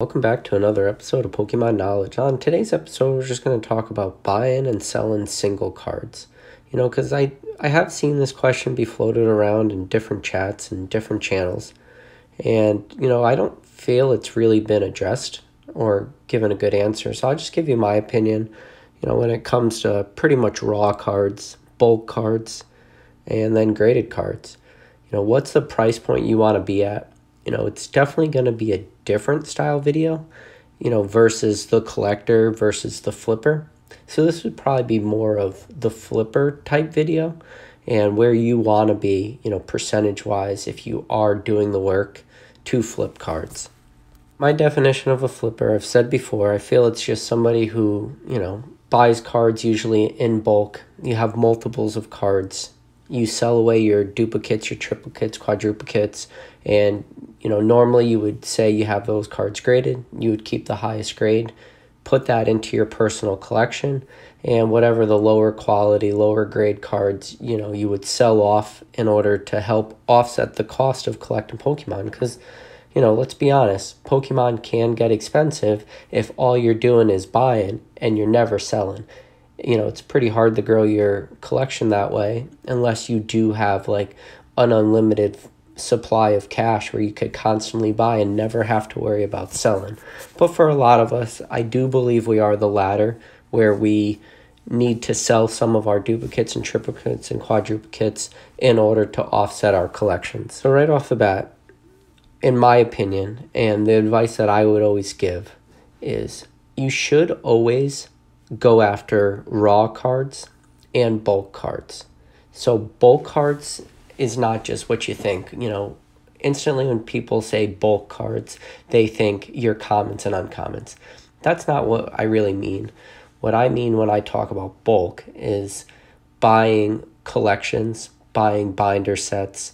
Welcome back to another episode of Pokemon Knowledge. On today's episode, we're just going to talk about buying and selling single cards. You know, because I, I have seen this question be floated around in different chats and different channels. And, you know, I don't feel it's really been addressed or given a good answer. So I'll just give you my opinion, you know, when it comes to pretty much raw cards, bulk cards, and then graded cards. You know, what's the price point you want to be at? You know, it's definitely going to be a different style video, you know, versus the collector versus the flipper. So this would probably be more of the flipper type video and where you want to be, you know, percentage wise if you are doing the work to flip cards. My definition of a flipper, I've said before, I feel it's just somebody who, you know, buys cards usually in bulk. You have multiples of cards. You sell away your duplicates, your triplicates, quadruplicates, and you know, normally you would say you have those cards graded, you would keep the highest grade, put that into your personal collection, and whatever the lower quality, lower grade cards, you know, you would sell off in order to help offset the cost of collecting Pokemon. Because, you know, let's be honest, Pokemon can get expensive if all you're doing is buying and you're never selling. You know, it's pretty hard to grow your collection that way unless you do have like an unlimited supply of cash where you could constantly buy and never have to worry about selling. But for a lot of us, I do believe we are the latter where we need to sell some of our duplicates and triplicates and quadruplicates in order to offset our collections. So right off the bat, in my opinion, and the advice that I would always give is you should always go after raw cards and bulk cards. So bulk cards is not just what you think. You know, instantly when people say bulk cards, they think your commons and uncommons. That's not what I really mean. What I mean when I talk about bulk is buying collections, buying binder sets,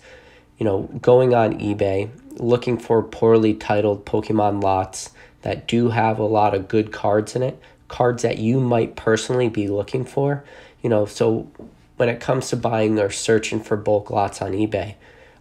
you know, going on eBay, looking for poorly titled Pokemon lots that do have a lot of good cards in it, cards that you might personally be looking for. You know, so when it comes to buying or searching for bulk lots on eBay.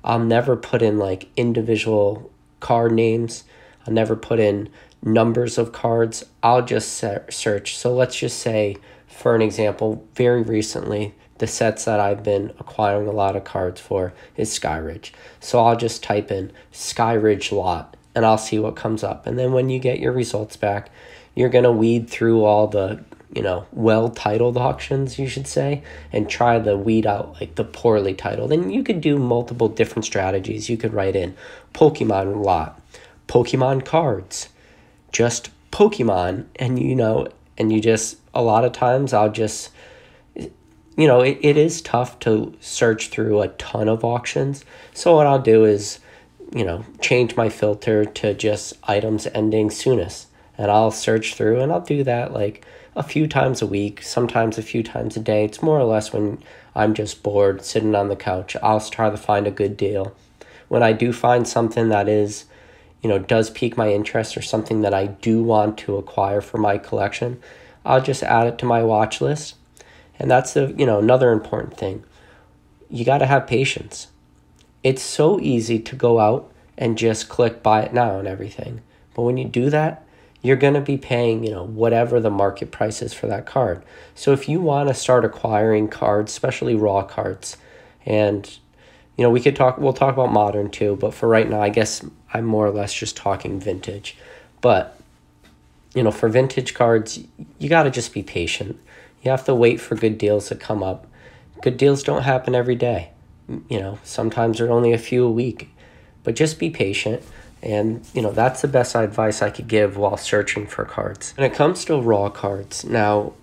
I'll never put in like individual card names. I'll never put in numbers of cards. I'll just search. So let's just say, for an example, very recently, the sets that I've been acquiring a lot of cards for is Skyridge. So I'll just type in Skyridge lot and I'll see what comes up. And then when you get your results back, you're going to weed through all the you know, well titled auctions, you should say, and try to weed out like the poorly titled. And you could do multiple different strategies. You could write in Pokemon lot, Pokemon cards, just Pokemon, and you know, and you just a lot of times I'll just you know, it, it is tough to search through a ton of auctions. So what I'll do is, you know, change my filter to just items ending soonest. And I'll search through and I'll do that like a few times a week, sometimes a few times a day. It's more or less when I'm just bored sitting on the couch. I'll try to find a good deal. When I do find something that is, you know, does pique my interest or something that I do want to acquire for my collection, I'll just add it to my watch list. And that's the, you know, another important thing. You got to have patience. It's so easy to go out and just click buy it now and everything. But when you do that, you're going to be paying, you know, whatever the market price is for that card. So if you want to start acquiring cards, especially raw cards, and you know, we could talk we'll talk about modern too, but for right now, I guess I'm more or less just talking vintage. But you know, for vintage cards, you got to just be patient. You have to wait for good deals to come up. Good deals don't happen every day. You know, sometimes they're only a few a week. But just be patient and, you know, that's the best advice I could give while searching for cards. When it comes to raw cards, now,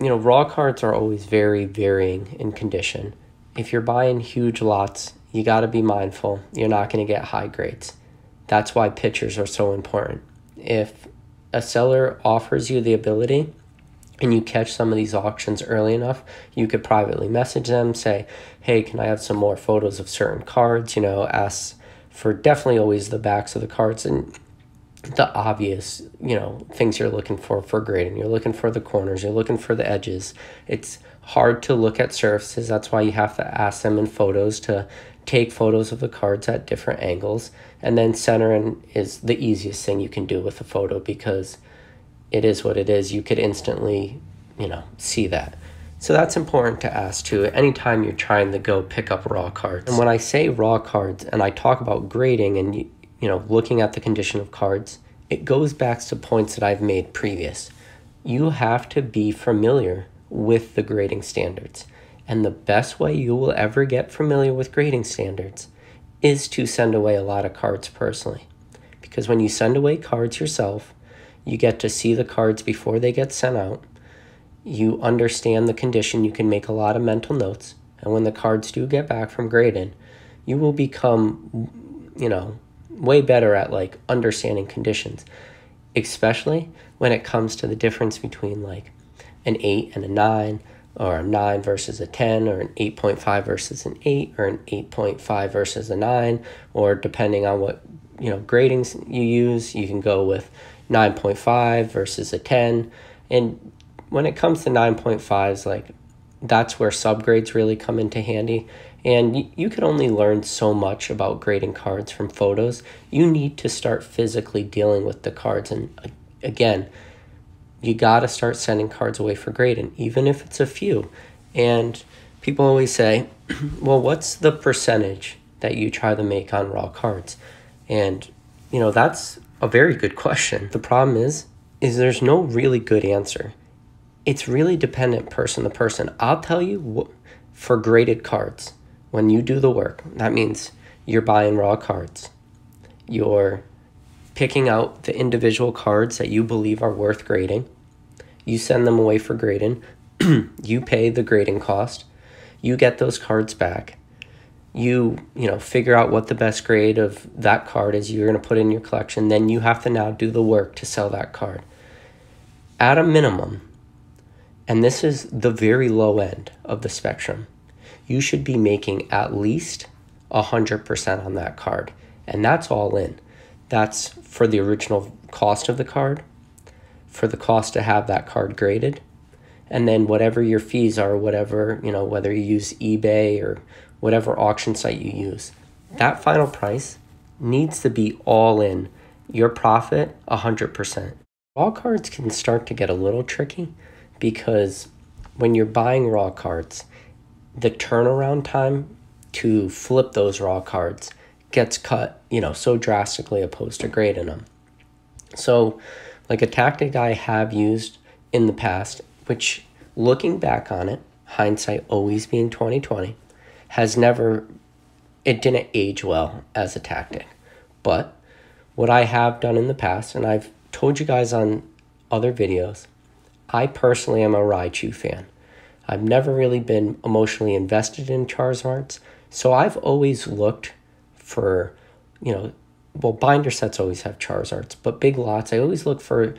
you know, raw cards are always very varying in condition. If you're buying huge lots, you got to be mindful. You're not going to get high grades. That's why pictures are so important. If a seller offers you the ability and you catch some of these auctions early enough, you could privately message them, say, hey, can I have some more photos of certain cards? You know, ask for definitely always the backs of the cards and the obvious, you know, things you're looking for for grading. You're looking for the corners, you're looking for the edges. It's hard to look at surfaces. That's why you have to ask them in photos to take photos of the cards at different angles, and then centering is the easiest thing you can do with a photo because it is what it is. You could instantly, you know, see that. So that's important to ask too anytime you're trying to go pick up raw cards. And when I say raw cards and I talk about grading and you, you know, looking at the condition of cards, it goes back to points that I've made previous. You have to be familiar with the grading standards. And the best way you will ever get familiar with grading standards is to send away a lot of cards personally. Because when you send away cards yourself, you get to see the cards before they get sent out. You understand the condition, you can make a lot of mental notes. And when the cards do get back from grading, you will become, you know, way better at like understanding conditions, especially when it comes to the difference between like an 8 and a 9 or a 9 versus a 10 or an 8.5 versus an 8 or an 8.5 versus a 9 or depending on what you know gradings you use you can go with 9.5 versus a 10 and when it comes to 9.5s like that's where subgrades really come into handy and you, can only learn so much about grading cards from photos you need to start physically dealing with the cards and uh, again you got to start sending cards away for grading, even if it's a few. And people always say, well, what's the percentage that you try to make on raw cards? And, you know, that's a very good question. The problem is, is there's no really good answer. It's really dependent person to person. I'll tell you for graded cards, when you do the work, that means you're buying raw cards. You're picking out the individual cards that you believe are worth grading. You send them away for grading. you pay the grading cost. You get those cards back. You, you know, figure out what the best grade of that card is you're going to put in your collection. Then you have to now do the work to sell that card. At a minimum, and this is the very low end of the spectrum, you should be making at least 100% on that card. And that's all in. That's for the original cost of the card, for the cost to have that card graded, and then whatever your fees are, whatever, you know, whether you use eBay or whatever auction site you use, that final price needs to be all in your profit 100%. All cards can start to get a little tricky because when you're buying raw cards, the turnaround time to flip those raw cards gets cut, you know, so drastically opposed to grading them. So, like a tactic I have used in the past, which looking back on it, hindsight always being 2020, has never it didn't age well as a tactic. But what I have done in the past, and I've told you guys on other videos, I personally am a Raichu fan. I've never really been emotionally invested in Charizards, so I've always looked for, you know, well, binder sets always have Charizards, but big lots, I always look for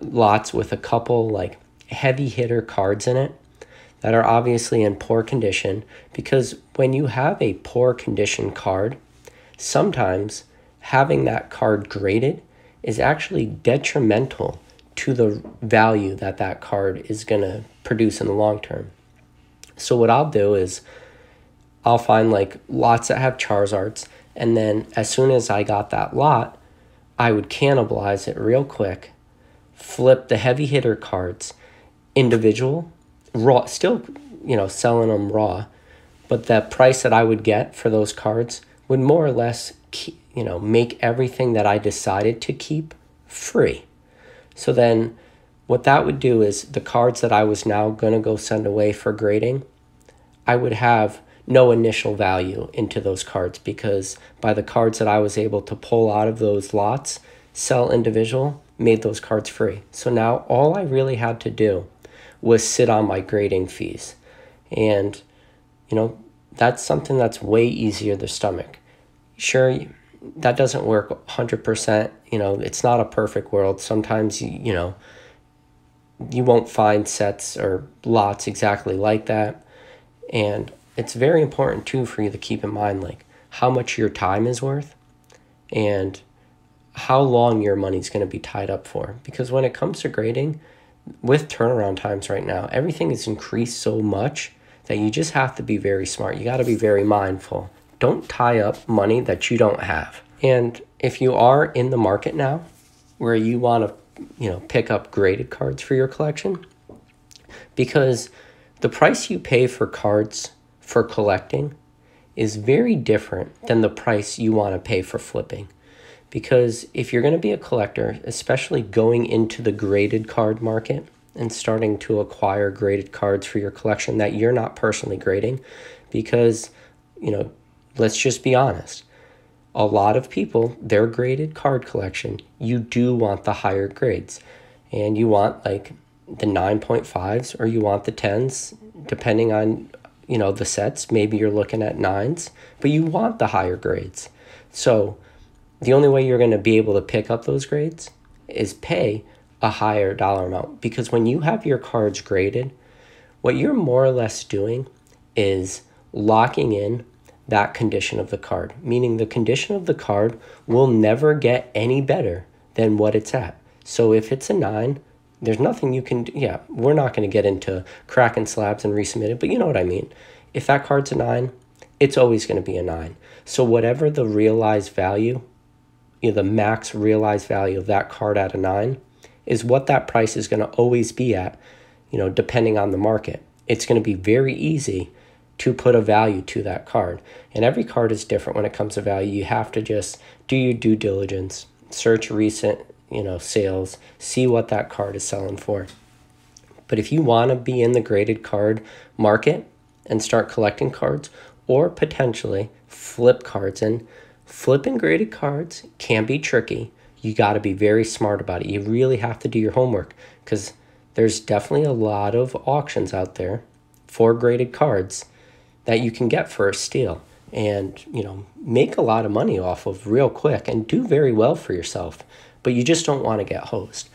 lots with a couple like heavy hitter cards in it that are obviously in poor condition because when you have a poor condition card, sometimes having that card graded is actually detrimental to the value that that card is going to produce in the long term. So what I'll do is I'll find like lots that have Charizards. And then as soon as I got that lot, I would cannibalize it real quick, flip the heavy hitter cards individual, raw, still, you know, selling them raw. But the price that I would get for those cards would more or less, keep, you know, make everything that I decided to keep free. So then what that would do is the cards that I was now going to go send away for grading, I would have no initial value into those cards because by the cards that I was able to pull out of those lots, sell individual, made those cards free. So now all I really had to do was sit on my grading fees. And, you know, that's something that's way easier to stomach. Sure, that doesn't work 100%. You know, it's not a perfect world. Sometimes, you, know, you won't find sets or lots exactly like that. And it's very important too for you to keep in mind like how much your time is worth and how long your money's going to be tied up for because when it comes to grading with turnaround times right now everything is increased so much that you just have to be very smart you got to be very mindful don't tie up money that you don't have. And if you are in the market now where you want to, you know, pick up graded cards for your collection, because the price you pay for cards for collecting is very different than the price you want to pay for flipping. Because if you're going to be a collector, especially going into the graded card market and starting to acquire graded cards for your collection that you're not personally grading, because, you know, let's just be honest. A lot of people, their graded card collection, you do want the higher grades. And you want like the 9.5s or you want the 10s, depending on you know the sets maybe you're looking at nines but you want the higher grades so the only way you're going to be able to pick up those grades is pay a higher dollar amount because when you have your cards graded what you're more or less doing is locking in that condition of the card meaning the condition of the card will never get any better than what it's at so if it's a 9 there's nothing you can do. Yeah, we're not going to get into cracking slabs and resubmit it, but you know what I mean. If that card's a nine, it's always going to be a nine. So whatever the realized value, you know, the max realized value of that card at a nine, is what that price is going to always be at, you know, depending on the market. It's going to be very easy to put a value to that card. And every card is different when it comes to value. You have to just do your due diligence, search recent you know, sales, see what that card is selling for. But if you want to be in the graded card market and start collecting cards or potentially flip cards and flipping graded cards can be tricky. You got to be very smart about it. You really have to do your homework because there's definitely a lot of auctions out there for graded cards that you can get for a steal and you know make a lot of money off of real quick and do very well for yourself but you just don't want to get hosed.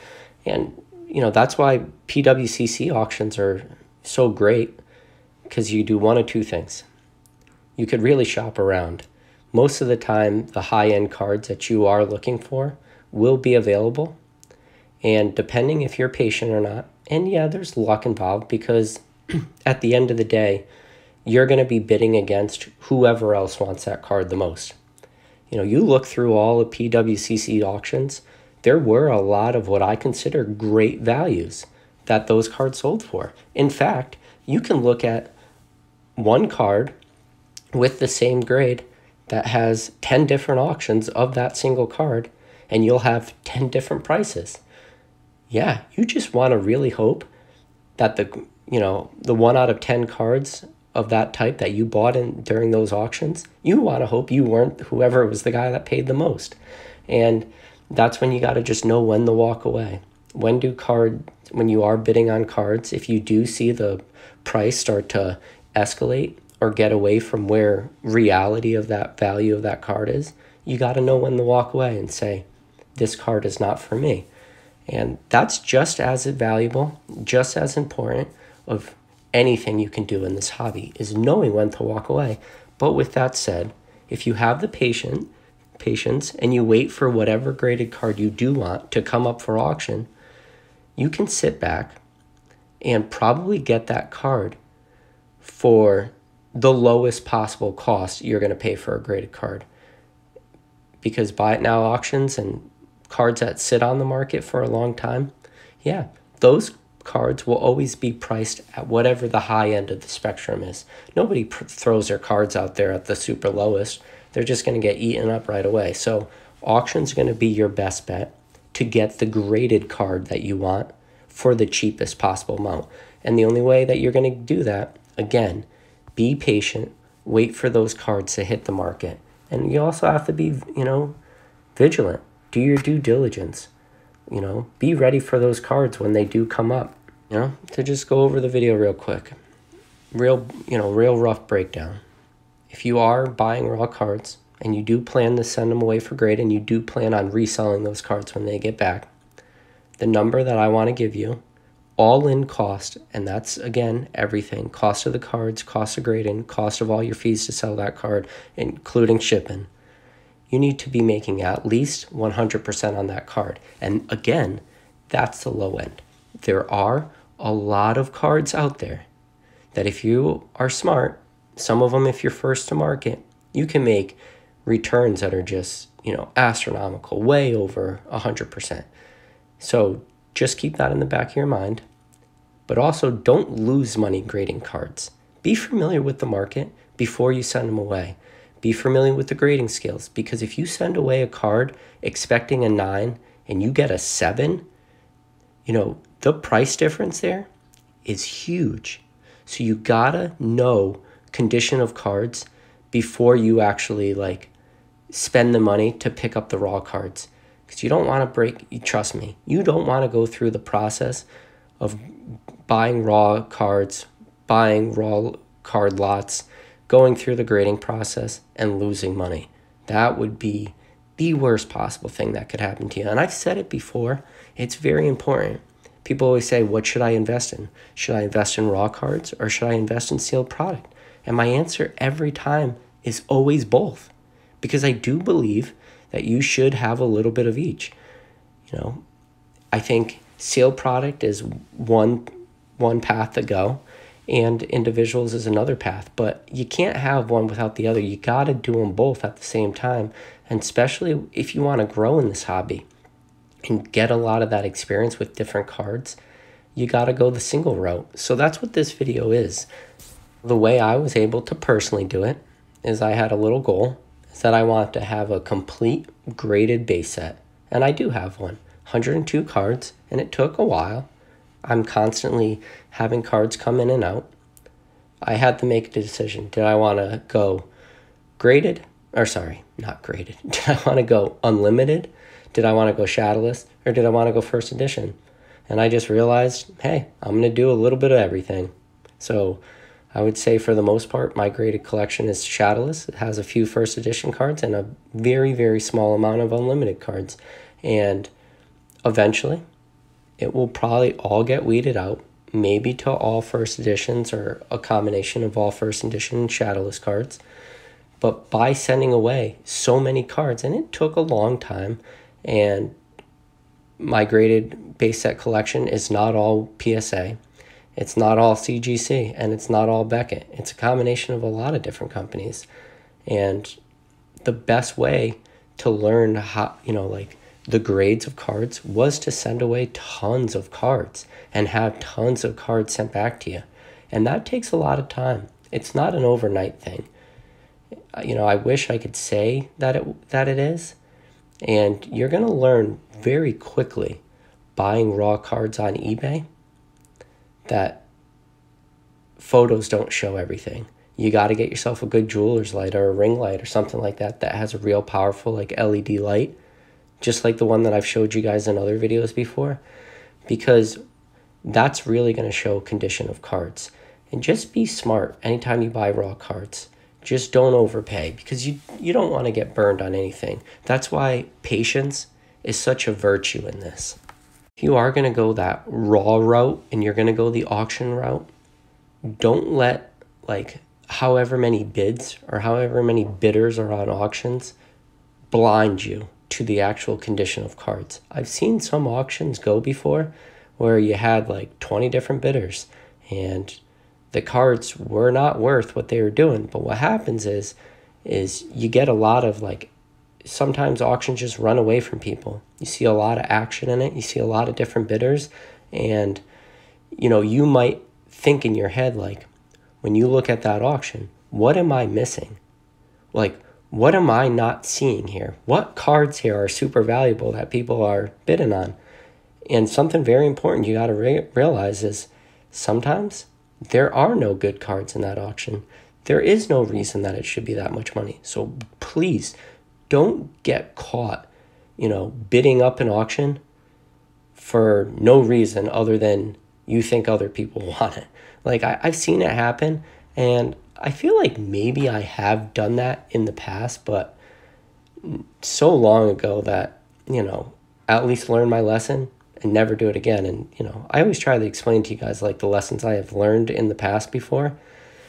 And, you know, that's why PWCC auctions are so great because you do one of two things. You could really shop around. Most of the time, the high end cards that you are looking for will be available. And depending if you're patient or not, and yeah, there's luck involved because at the end of the day, you're going to be bidding against whoever else wants that card the most. You know, you look through all the PWCC auctions, there were a lot of what I consider great values that those cards sold for. In fact, you can look at one card with the same grade that has 10 different auctions of that single card and you'll have 10 different prices. Yeah, you just want to really hope that the you know, the 1 out of 10 cards of that type that you bought in during those auctions, you want to hope you weren't whoever was the guy that paid the most. And that's when you got to just know when to walk away. When do card when you are bidding on cards, if you do see the price start to escalate or get away from where reality of that value of that card is, you got to know when to walk away and say, this card is not for me. And that's just as valuable, just as important of anything you can do in this hobby is knowing when to walk away. But with that said, if you have the patience patience and you wait for whatever graded card you do want to come up for auction, you can sit back and probably get that card for the lowest possible cost you're going to pay for a graded card. Because buy it now auctions and cards that sit on the market for a long time, yeah, those cards will always be priced at whatever the high end of the spectrum is. Nobody throws their cards out there at the super lowest they're just going to get eaten up right away. So auction's are going to be your best bet to get the graded card that you want for the cheapest possible amount. And the only way that you're going to do that, again, be patient, wait for those cards to hit the market. And you also have to be, you know, vigilant. Do your due diligence. You know, be ready for those cards when they do come up. You know, to just go over the video real quick. Real, you know, real rough breakdown if you are buying raw cards and you do plan to send them away for grade and you do plan on reselling those cards when they get back, the number that I want to give you, all in cost, and that's again everything cost of the cards, cost of grading, cost of all your fees to sell that card, including shipping. You need to be making at least 100% on that card. And again, that's the low end. There are a lot of cards out there that if you are smart some of them, if you're first to market, You can make returns that are just, you know, astronomical, way over 100%. So just keep that in the back of your mind. But also don't lose money grading cards. Be familiar with the market before you send them away. Be familiar with the grading scales because if you send away a card expecting a 9 and you get a 7, you know, the price difference there is huge. So you got to know condition of cards before you actually like spend the money to pick up the raw cards because you don't want to break trust me you don't want to go through the process of buying raw cards buying raw card lots going through the grading process and losing money. That would be the worst possible thing that could happen to you. And i've said it before it's very important. People always say what should i invest in? Should i invest in raw cards or should i invest in sealed product? And my answer every time is always both because I do believe that you should have a little bit of each. You know, I think sealed product is one one path to go and individuals is another path, but you can't have one without the other. You got to do them both at the same time, and especially if you want to grow in this hobby and get a lot of that experience with different cards, you got to go the single route. So that's what this video is. The way I was able to personally do it is I had a little goal is that I want to have a complete graded base set. And I do have one 102 cards, and it took a while. I'm constantly having cards come in and out. I had to make a decision. Did I want to go graded? Or, sorry, not graded. Did I want to go unlimited? Did I want to go shadowless? Or did I want to go first edition? And I just realized, hey, I'm going to do a little bit of everything. So I would say for the most part, my graded collection is shadowless. It has a few first edition cards and a very, very small amount of unlimited cards. And eventually, it will probably all get weeded out, maybe to all first editions or a combination of all first edition shadowless cards. But by sending away so many cards, and it took a long time, and my graded base set collection is not all PSA it's not all CGC and it's not all Beckett. It's a combination of a lot of different companies. And the best way to learn how, you know, like the grades of cards was to send away tons of cards and have tons of cards sent back to you. And that takes a lot of time. It's not an overnight thing. Uh, you know, I wish I could say that it that it is. And you're going to learn very quickly buying raw cards on eBay that photos don't show everything. You got to get yourself a good jeweler's light or a ring light or something like that that has a real powerful like LED light, just like the one that I've showed you guys in other videos before, because that's really going to show condition of cards. And just be smart anytime you buy raw cards. Just don't overpay because you you don't want to get burned on anything. That's why patience is such a virtue in this if you are going to go that raw route and you're going to go the auction route, don't let like however many bids or however many bidders are on auctions blind you to the actual condition of cards. I've seen some auctions go before where you had like 20 different bidders and the cards were not worth what they were doing. But what happens is is you get a lot of like sometimes auctions just run away from people. You see a lot of action in it, you see a lot of different bidders, and you know, you might think in your head, like, when you look at that auction, what am I missing? Like, what am I not seeing here? What cards here are super valuable that people are bidding on? And something very important you got to re- realize is sometimes there are no good cards in that auction. There is no reason that it should be that much money. So please don't get caught, you know, bidding up an auction for no reason other than you think other people want it. Like I, I've seen it happen and I feel like maybe I have done that in the past, but so long ago that, you know, at least learn my lesson and never do it again. And, you know, I always try to explain to you guys like the lessons I have learned in the past before.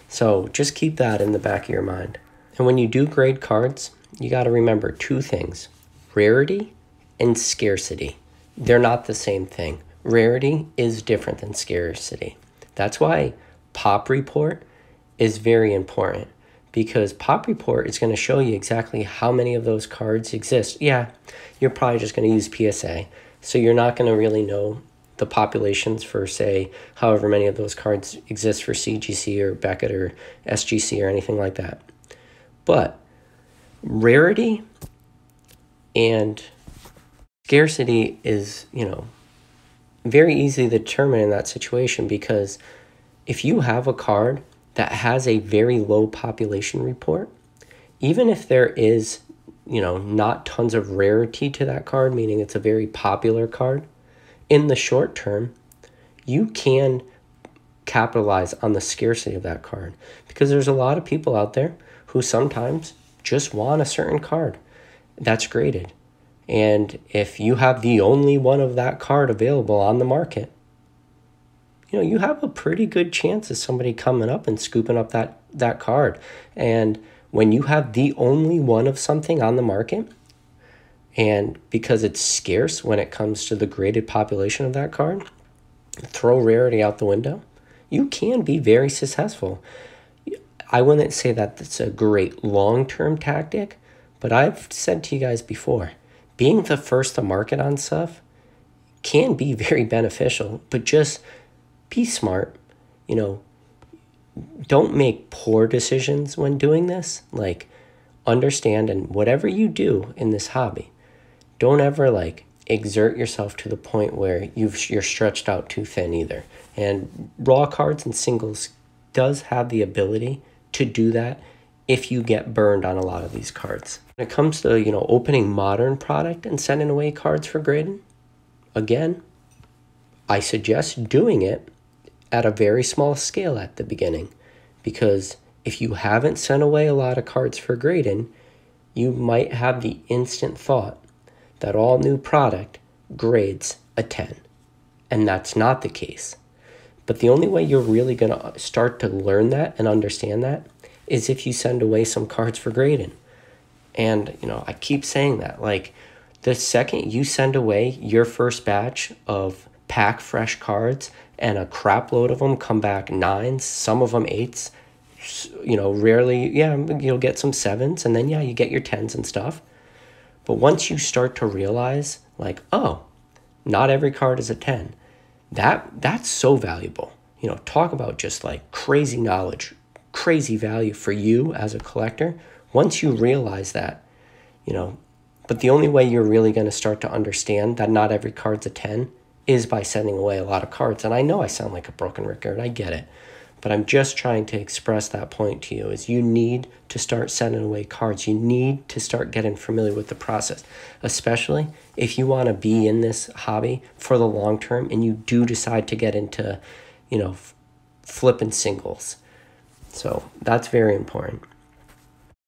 So just keep that in the back of your mind. And when you do grade cards, you got to remember two things rarity and scarcity. They're not the same thing. Rarity is different than scarcity. That's why pop report is very important because Pop Report is going to show you exactly how many of those cards exist. Yeah, you're probably just going to use PSA, so you're not going to really know the populations for, say, however many of those cards exist for CGC or Beckett or SGC or anything like that. But rarity and scarcity is, you know, very easy to determine in that situation because if you have a card that has a very low population report, even if there is, you know, not tons of rarity to that card, meaning it's a very popular card, in the short term, you can capitalize on the scarcity of that card because there's a lot of people out there who sometimes just want a certain card that's graded. And if you have the only one of that card available on the market, you know, you have a pretty good chance of somebody coming up and scooping up that, that card. And when you have the only one of something on the market, and because it's scarce when it comes to the graded population of that card, throw rarity out the window, you can be very successful. I wouldn't say that it's a great long term tactic, but I've said to you guys before being the first to market on stuff can be very beneficial, but just be smart. You know, don't make poor decisions when doing this. Like, understand and whatever you do in this hobby, don't ever like exert yourself to the point where you've you're stretched out too thin either. And raw cards and singles does have the ability to do that if you get burned on a lot of these cards. When it comes to, you know, opening modern product and sending away cards for grading, again, I suggest doing it at a very small scale at the beginning because if you haven't sent away a lot of cards for grading, you might have the instant thought that all new product grades a 10. And that's not the case. But the only way you're really going to start to learn that and understand that is if you send away some cards for grading. And, you know, I keep saying that. Like, the second you send away your first batch of pack fresh cards and a crap load of them come back nines, some of them eights, you know, rarely, yeah, you'll get some sevens, and then, yeah, you get your tens and stuff. But once you start to realize, like, oh, not every card is a 10, that that's so valuable. You know, talk about just like crazy knowledge, crazy value for you as a collector. Once you realize that, you know, but the only way you're really going to start to understand that not every card's a 10 is by sending away a lot of cards. And I know I sound like a broken record, I get it. But I'm just trying to express that point to you is you need to start sending away cards. You need to start getting familiar with the process, especially if you want to be in this hobby for the long term and you do decide to get into, you know, flipping singles. So that's very important.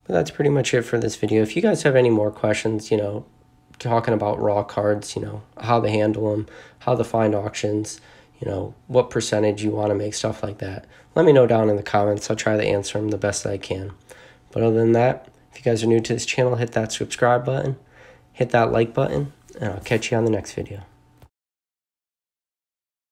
But that's pretty much it for this video. If you guys have any more questions, you know, talking about raw cards, you know, how to handle them, how to find auctions, you know, what percentage you want to make, stuff like that. Let me know down in the comments. I'll try to answer them the best I can. But other than that, if you guys are new to this channel, hit that subscribe button, hit that like button, and I'll catch you on the next video.